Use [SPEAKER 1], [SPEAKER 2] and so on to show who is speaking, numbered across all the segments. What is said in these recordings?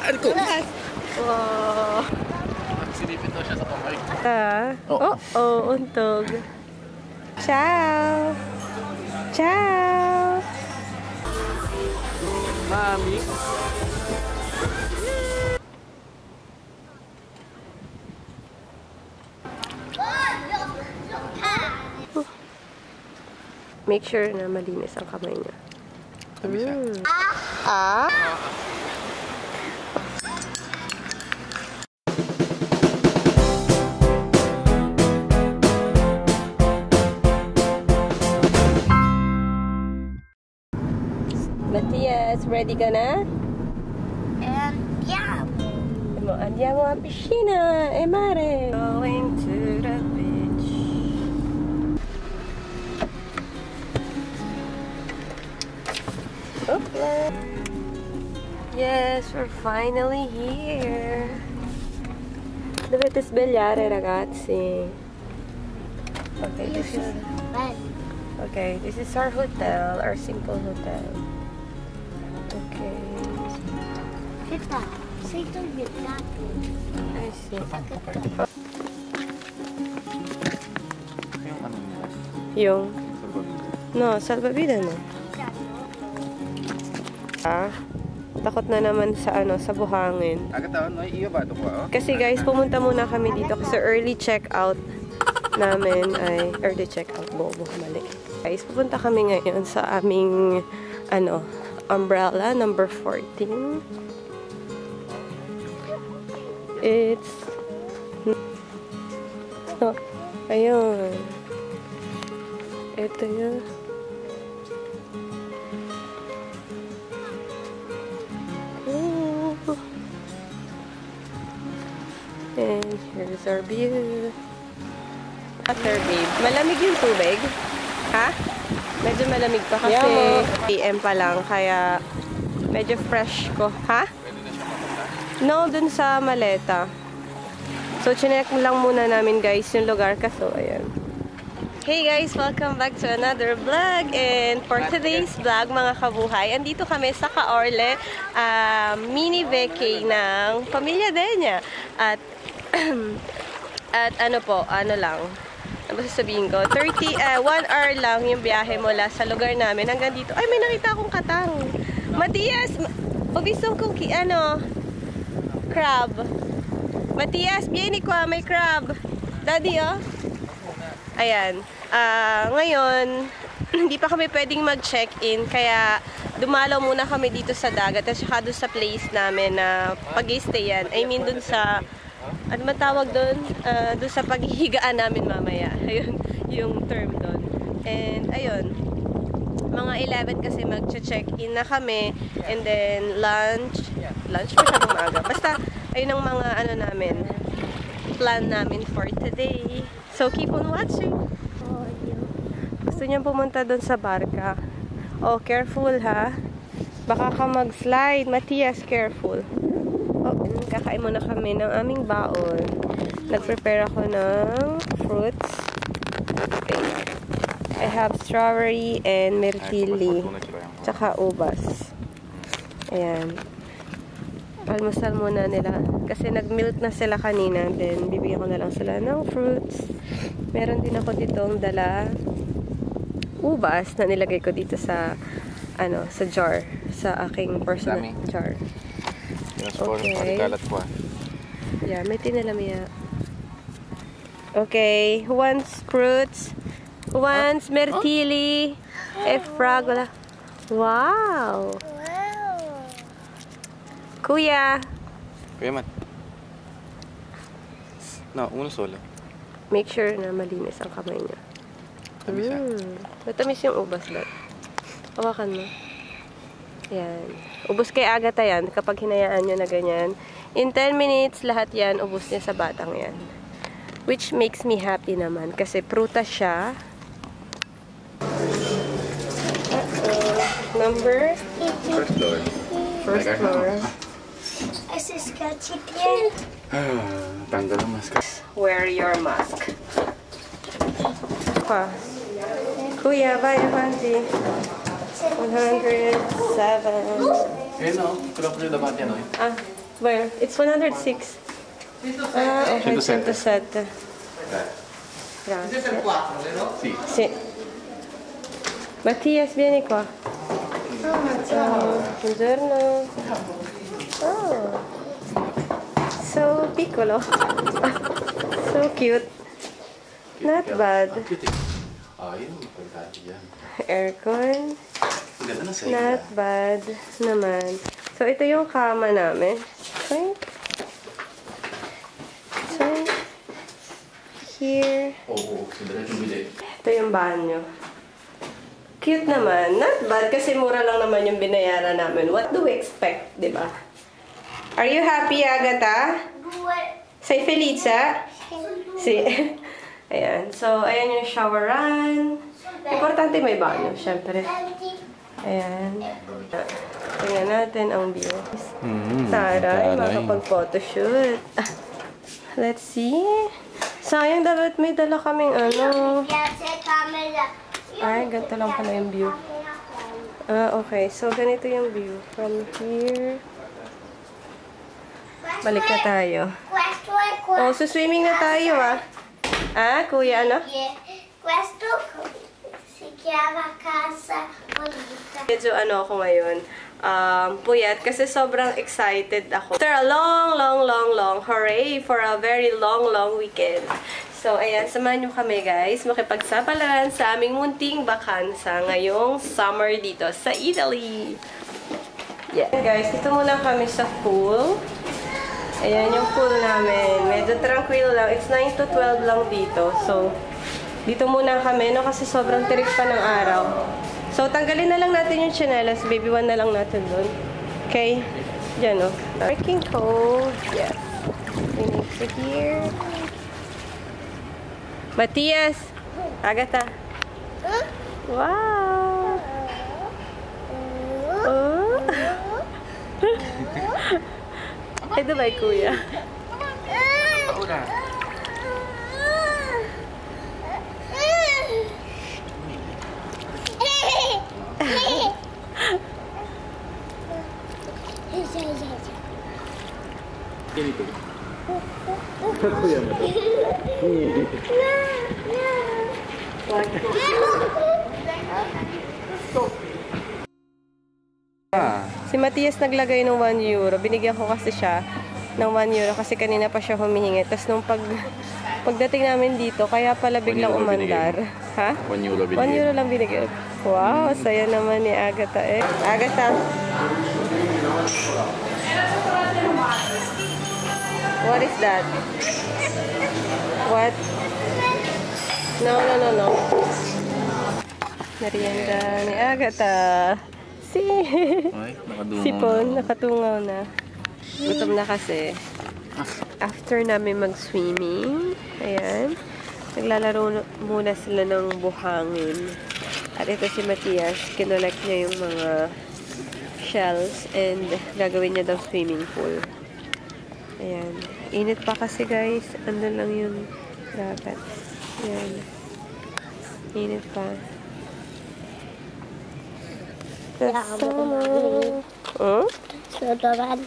[SPEAKER 1] Ano ko?
[SPEAKER 2] Wow.
[SPEAKER 1] Sinipit daw siya sa kamay.
[SPEAKER 2] Ah.
[SPEAKER 1] Oo.
[SPEAKER 2] Oh, oh, untog. Ciao. Ciao.
[SPEAKER 1] Mami.
[SPEAKER 2] Make sure na malinis ang kamay niya.
[SPEAKER 1] Tabi siya.
[SPEAKER 2] Mm. Ah? Matias, ready ka na?
[SPEAKER 3] Andiamo.
[SPEAKER 2] Mo, andiamo a piscina, e mare. Going Oopla. Yes, we're finally here. Dovete svegliare, ragazzi. Okay, this is okay. This is our hotel, our simple hotel. Okay,
[SPEAKER 3] to your daddy.
[SPEAKER 2] I see.
[SPEAKER 1] Yung ano.
[SPEAKER 2] No, salvavida no. Ah, takot na naman sa ano, sa buhangin.
[SPEAKER 1] No? Oh?
[SPEAKER 2] Kasi guys, pumunta muna kami dito kasi early check-out namin ay early check-out bobo mali. Guys, pupunta kami ngayon sa aming ano, umbrella number 14. It's Oh, ayun. Ito yun. Here's our view. After babe, malamig yung tubig. Ha? Medyo malamig pa kasi PM pa lang, kaya medyo fresh ko. Ha? No, dun sa maleta. So, chinek lang muna namin guys yung lugar kaso, ayan. Hey guys! Welcome back to another vlog. And for today's vlog, mga kabuhay, andito kami sa Kaorle, ah, mini vacay ng Pamilya Denya. At, at ano po, ano lang, ano ba sasabihin ko? 30, ah, 1 hour lang yung biyahe mula sa lugar namin hanggang dito. Ay, may nakita akong katang. Matias! Pabisong kong ano, crab. Matias, vieni qua, may crab. Daddy, oh. Ayan. Ah, ngayon, hindi pa kami pwedeng mag-check-in, kaya dumalaw muna kami dito sa dagat at saka sa place namin na pag-stayan. I mean, doon sa, ano man tawag doon? Ah, doon sa paghihigaan namin mamaya. Ayun, yung term doon. And, ayun, mga 11 kasi mag-check-in na kami. And then lunch. Lunch masyadong maaga. Basta ayun ang mga ano namin plan namin for today. So keep on watching. Gusto niyang pumunta doon sa barka. Oh careful ha? Baka ka mag-slide. Matias careful kakain muna kami ng aming baon nag-prepare ako ng fruits okay. I have strawberry and myrtilli tsaka ubas. Ayan. Almusal muna nila. Kasi nag-milk na sila kanina. Then, bibigyan ko na lang sila ng fruits. Meron din ako ditong dala ubas na nilagay ko dito sa ano, sa jar. Sa aking personal jar.
[SPEAKER 1] Okay.
[SPEAKER 2] Okay.
[SPEAKER 1] Pagkalat ko ah.
[SPEAKER 2] Yeah, may tinalamia. Okay, who wants fruits? Who wants myrtilli? E fragola. Wow!
[SPEAKER 3] Wow.
[SPEAKER 2] Kuya,
[SPEAKER 1] Kuya Mat. No, uno solo.
[SPEAKER 2] make sure na malinis ang kamay niya.
[SPEAKER 1] Siya.
[SPEAKER 2] Mm. Matamis yung ubas dot. Hawakan mo. Yan. Ubus kay Agatha yan kapag hinayaan nyo na ganyan. In 10 minutes, lahat yan, ubus niya sa batang yan. Which makes me happy naman kasi prutas siya. Number?
[SPEAKER 1] First floor.
[SPEAKER 2] First floor.
[SPEAKER 3] Clear.
[SPEAKER 1] Tanggal ang mask.
[SPEAKER 2] Wear your mask. Pa. Kuya, buy a panty. 107.
[SPEAKER 1] Eh no, proprio davanti a noi.
[SPEAKER 2] Ah, where? It's 106. Ah, ok,
[SPEAKER 1] 107.
[SPEAKER 2] 107.
[SPEAKER 1] Dai.
[SPEAKER 2] Grazie.
[SPEAKER 1] Sì.
[SPEAKER 2] Sì. Mattias, vieni qua. Ciao. Buongiorno. Oh. So piccolo. so cute. Not bad.
[SPEAKER 1] Ah, magpagdati yan.
[SPEAKER 2] Aircon.
[SPEAKER 1] Ang ganda na sa
[SPEAKER 2] Not bad naman. So, ito yung kama namin. Swing. Swing. Here.
[SPEAKER 1] Oo, yung bilik.
[SPEAKER 2] Ito yung banyo. Cute naman. Not bad kasi mura lang naman yung binayaran namin. What do we expect, di ba? Are you happy, Agatha?
[SPEAKER 3] What?
[SPEAKER 2] Say Felicia. Si. Ayan. So, ayan yung showeran. Importante may banyo, syempre. Ayan. Tingnan natin ang view.
[SPEAKER 1] Mm,
[SPEAKER 2] Taray, makapag-photoshoot. Let's see. Sayang dapat may dala kaming ano. Ay, ganito lang pala yung view. Ah, okay. So, ganito yung view. From here. Balik na tayo. Oh, so swimming na tayo ah. Ah, kuya, ano?
[SPEAKER 3] Questo
[SPEAKER 2] Medyo ano ako ngayon, um, puyat kasi sobrang excited ako. After a long, long, long, long, hooray for a very long, long weekend. So, ayan, samahan nyo kami guys, makipagsapalaran sa aming munting bakansa ngayong summer dito sa Italy. Yeah. Guys, dito muna kami sa pool. Ayan yung pool namin. Medyo tranquil lang. It's 9 to 12 lang dito. So, dito muna kami, no? Kasi sobrang tirik pa ng araw. So, tanggalin na lang natin yung chinelas. Baby one na lang natin dun. Okay? Diyan, no? Working coat. Yes. We need to here. Matias! Agatha! Wow! Oh! Ito ba, kuya?
[SPEAKER 1] Ganito. Ah.
[SPEAKER 2] Si Matias naglagay ng 1 euro. Binigyan ko kasi siya ng 1 euro kasi kanina pa siya humihingi. Tapos nung pag, pagdating namin dito, kaya pala biglang umandar. Ha?
[SPEAKER 1] 1 euro
[SPEAKER 2] 1 euro lang binigyan. Wow, saya naman ni Agatha eh. Agatha. What is that? What? No, no, no, no. Merienda ni Agatha. Si.
[SPEAKER 1] Ay, nakadungaw
[SPEAKER 2] Sipon,
[SPEAKER 1] na.
[SPEAKER 2] nakatungaw na. Gutom na kasi. After namin mag-swimming, ayan, naglalaro muna sila ng buhangin. At ito si Matias, kinolect niya yung mga shells and gagawin niya daw swimming pool. Ayan. Init pa kasi guys. Ano lang yung dapat. Ayan. Init pa.
[SPEAKER 3] Sodoran.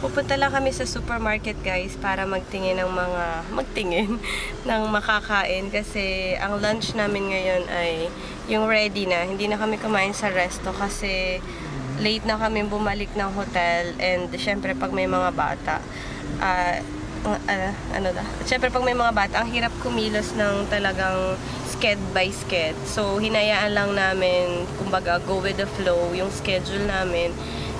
[SPEAKER 2] Pupunta lang kami sa supermarket guys para magtingin ng mga magtingin ng makakain kasi ang lunch namin ngayon ay yung ready na. Hindi na kami kumain sa resto kasi late na kami bumalik ng hotel and syempre pag may mga bata ah ah, ano da? Syempre pag may mga bata, ang hirap kumilos ng talagang sked by sked. So, hinayaan lang namin, kumbaga, go with the flow, yung schedule namin.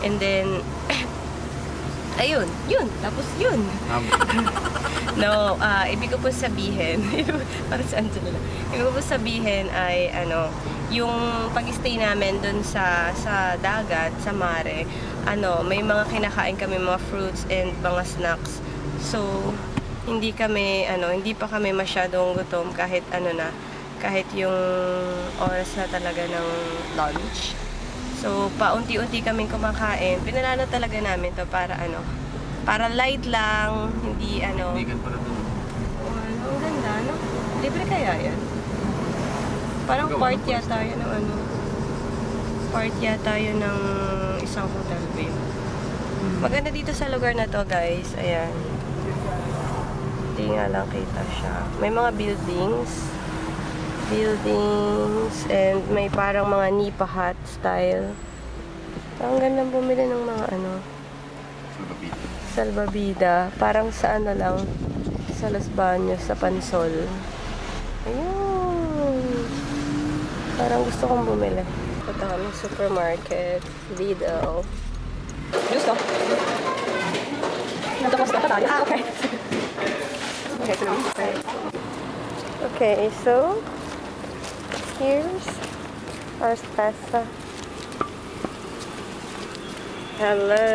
[SPEAKER 2] And then, ayun, yun, tapos yun. No, ah ibig ko po sabihin, para sa Angela. Ibig ko po sabihin ay, ano, yung pag-stay namin dun sa, sa dagat, sa mare, ano, may mga kinakain kami, mga fruits and mga snacks. So, hindi kami, ano, hindi pa kami masyadong gutom kahit ano na, kahit yung oras na talaga ng lunch. So, paunti-unti kaming kumakain. Pinalano talaga namin to para ano, para light lang, hindi ano.
[SPEAKER 1] Vegan pala doon.
[SPEAKER 2] Oh, ang ganda, no? Libre kaya yan? Parang
[SPEAKER 1] Gawa
[SPEAKER 2] part
[SPEAKER 1] ng
[SPEAKER 2] yata yun ng ano. Part yata yun ng isang hotel, babe. Maganda dito sa lugar na to, guys. Ayan. Hindi nga lang kita siya. May mga buildings. Buildings. And may parang mga nipa hut style. Ang ganda bumili ng mga ano. Salbabida. Parang sa ano lang. Sa Los Baños, sa Pansol. Ayun. Parang gusto kong bumili. Punta kami supermarket. Lidl. Ko. Natapos na pa tayo. Ah, okay. okay, so, okay, so here's our pasta. Hello.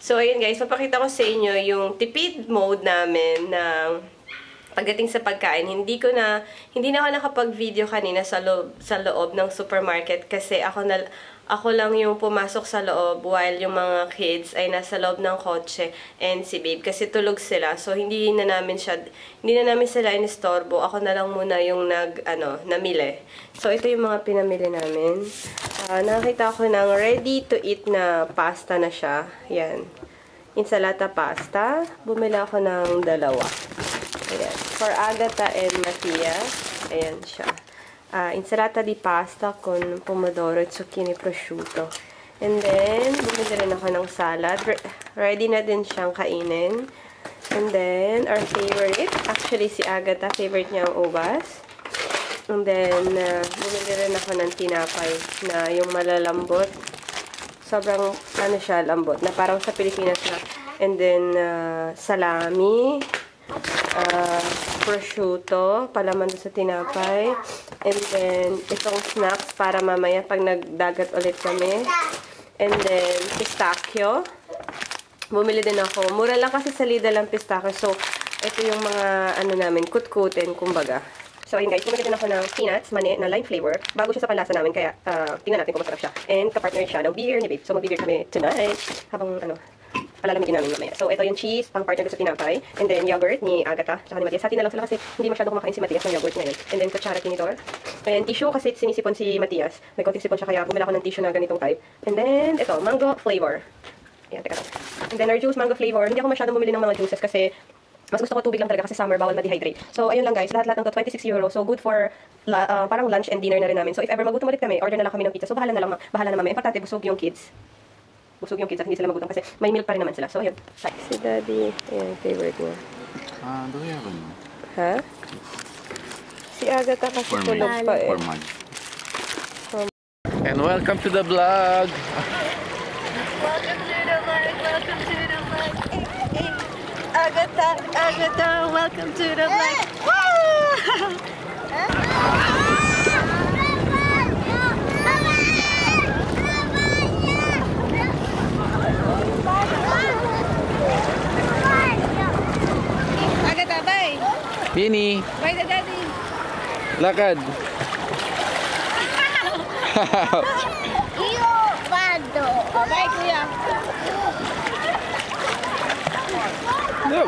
[SPEAKER 2] So, ayun guys, papakita ko sa inyo yung tipid mode namin ng pagdating sa pagkain, hindi ko na, hindi na ako nakapag-video kanina sa loob, sa loob ng supermarket kasi ako na, ako lang yung pumasok sa loob while yung mga kids ay nasa loob ng kotse and si babe kasi tulog sila. So, hindi na namin siya, hindi na namin sila inistorbo. Ako na lang muna yung nag, ano, namili. So, ito yung mga pinamili namin. Uh, nakita ko ng ready to eat na pasta na siya. Yan. Insalata pasta. Bumili ako ng dalawa. Ayan. For Agatha and Matias, ayan siya. Uh, insalata di pasta con pomodoro at zucchini prosciutto. And then, bumili rin ako ng salad. Re ready na din siyang kainin. And then, our favorite, actually si Agatha, favorite niya ang ubas. And then, uh, bumili rin ako ng tinapay na yung malalambot. Sobrang, ano siya, lambot. Na parang sa Pilipinas na. And then, uh, salami uh, prosciutto, palaman sa tinapay. And then, itong snacks para mamaya pag nagdagat ulit kami. And then, pistachio. Bumili din ako. Mura lang kasi sa Lidl ang pistachio. So, ito yung mga, ano namin, kutkutin, kumbaga. So, ayun guys, bumili din ako ng peanuts, mani, na lime flavor. Bago siya sa panlasa namin, kaya uh, tingnan natin kung masarap siya. And kapartner siya ng beer ni babe. So, mag-beer kami tonight. Habang, ano, palalamigin namin mamaya. So, ito yung cheese, pang partner ko sa tinapay. And then, yogurt ni Agatha, tsaka ni Matias. Hati na lang sila kasi hindi masyadong kumakain si Matias ng yogurt ngayon. And then, kutsara tinidor. And tissue kasi sinisipon si Matias. May konting sipon siya kaya bumila ako ng tissue na ganitong type. And then, ito, mango flavor. Ayan, teka. And then, our juice, mango flavor. Hindi ako masyadong bumili ng mga juices kasi mas gusto ko tubig lang talaga kasi summer, bawal ma-dehydrate. So, ayun lang guys. Lahat-lahat ng to, 26 euro. So, good for la, uh, parang lunch and dinner na rin namin. So, if ever magutom ulit kami, order na lang kami ng pizza. So, bahala na lang, bahala na mami. Importante, busog yung kids busog yung kids at hindi sila magutom kasi may milk pa rin naman sila. So, yun. Si Daddy, ayan, favorite niya.
[SPEAKER 1] Ah, do we have ano?
[SPEAKER 2] Ha? Si Agatha kasi
[SPEAKER 1] For
[SPEAKER 2] tulog pa eh.
[SPEAKER 1] For mine. And welcome to the vlog.
[SPEAKER 2] Welcome to the vlog, welcome to the vlog. Eh, eh. Agatha, Agatha, welcome to the vlog. Wow! Agatha, bye!
[SPEAKER 1] Pini,
[SPEAKER 2] Bye the daddy!
[SPEAKER 1] lakad.
[SPEAKER 3] Io vado.
[SPEAKER 2] Bye, kuya!
[SPEAKER 1] No.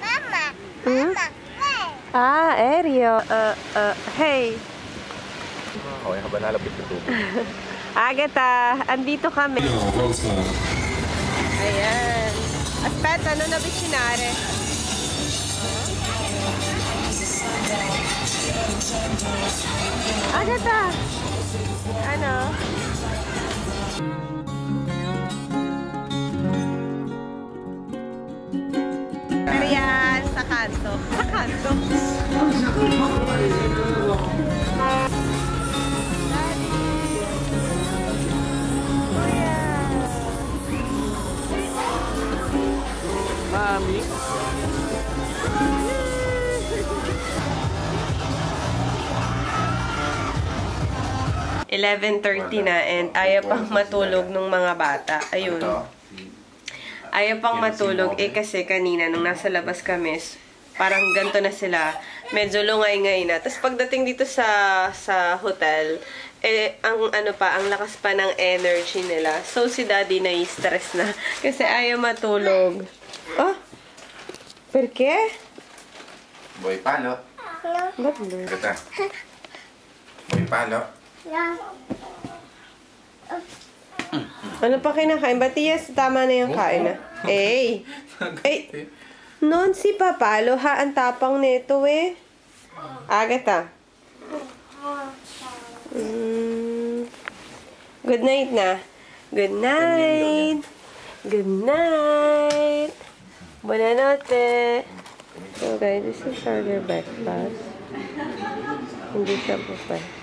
[SPEAKER 3] Mama.
[SPEAKER 2] Hmm?
[SPEAKER 3] Mama. Hey.
[SPEAKER 2] Ah, Aereo. Uh, uh, hey!
[SPEAKER 1] Okay, habang nalapit sa
[SPEAKER 2] Agatha, andito kami. Ayan. Aspetta, non avvicinare. Agatha! Ano? 11.30 na and ayaw pang matulog nung mga bata. Ayun. Ano ayaw pang matulog eh kasi kanina nung nasa labas kami, parang ganto na sila. Medyo lungay-ngay na. Tapos pagdating dito sa sa hotel, eh, ang ano pa, ang lakas pa ng energy nila. So, si daddy na stress na. Kasi ayaw matulog. Oh! Perke?
[SPEAKER 1] Boy palo.
[SPEAKER 3] No.
[SPEAKER 2] Ba't
[SPEAKER 1] Boy palo.
[SPEAKER 2] Ano pa kinakain? Ba't yes, tama na yung kain na. Eh! Eh! Noon si Papalo ha, ang tapang nito eh. Agata. Mm. Good night na. Good night. Good night. Buonanotte. So guys, this is our breakfast. Hindi siya buffet.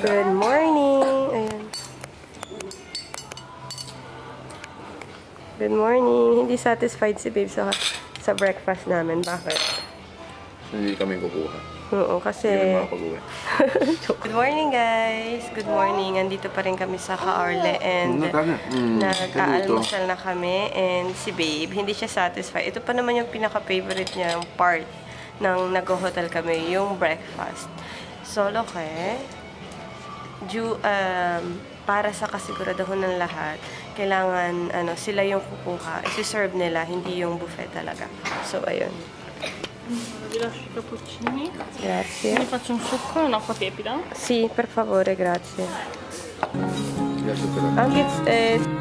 [SPEAKER 2] Good morning. Ayan. Good morning. Hindi satisfied si Babe sa, sa breakfast namin. Bakit?
[SPEAKER 1] Hindi kami kukuha.
[SPEAKER 2] Oo, kasi...
[SPEAKER 1] Hindi kami.
[SPEAKER 2] Good morning, guys. Good morning. Andito pa rin kami sa Kaarle and?
[SPEAKER 1] Mm,
[SPEAKER 2] nag-aalmusal na kami and si Babe, hindi siya satisfied. Ito pa naman yung pinaka-favorite niya, yung part ng nag-hotel kami, yung breakfast. Solo ke, due, um, para sa kasiguraduhan ng lahat, kailangan ano, sila yung kukuha. Isi-serve nila, hindi yung buffet talaga. So, ayun.
[SPEAKER 4] Vi lascio i cappuccini.
[SPEAKER 2] Grazie.
[SPEAKER 4] Vi faccio un succo e un'acqua tiepida.
[SPEAKER 2] Sì, per favore, grazie. Gets eh,